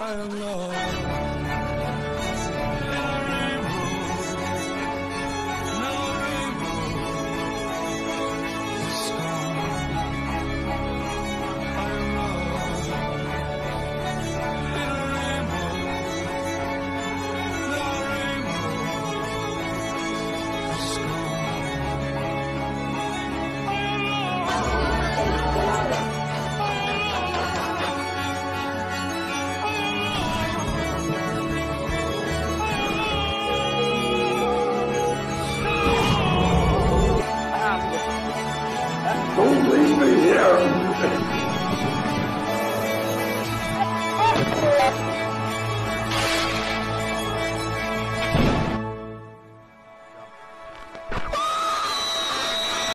I don't know. Thank you.